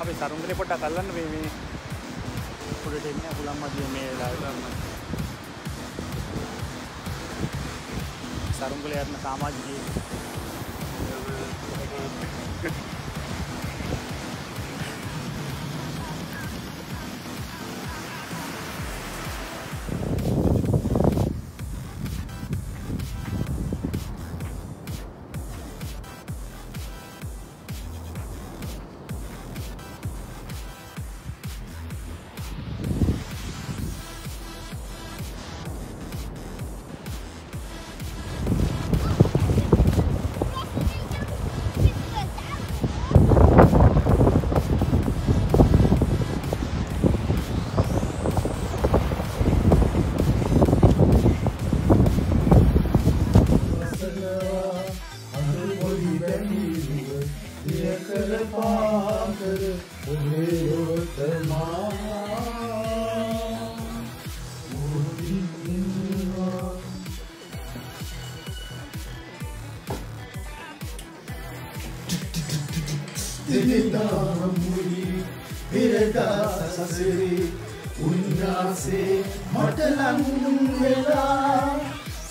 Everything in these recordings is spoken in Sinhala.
අපි සරුංගලේ පොඩ්ඩක් අල්ලන්න මේ මේ උඩට එන්න. හුලම් මදිය මේ වෙලාවේ සරුංගලේ යන සමාජිකයෙක්. දිවිතාමුරි පෙරදා සසරේ උන්නාසේ මට ලං වෙලා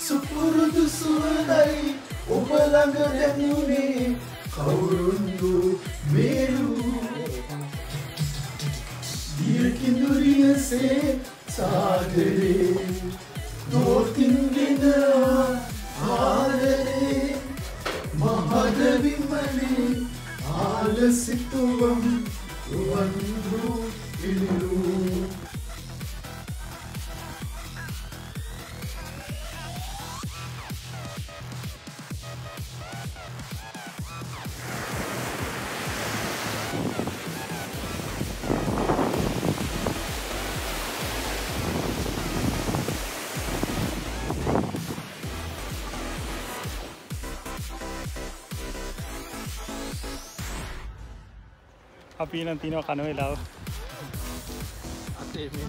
සුපුරුදු සුවඳයි ඔබ ළඟ දැනුනේ කවුරුන්දු මේරු දියකිඳුරියසේ සාගරේ දෝතින්ගෙන ආදරේ මහද විමලේ ආලසිතුවම් රුවන්රු පිළිලූ අපි නම් තියනවා කන වෙලාව අතේ මේ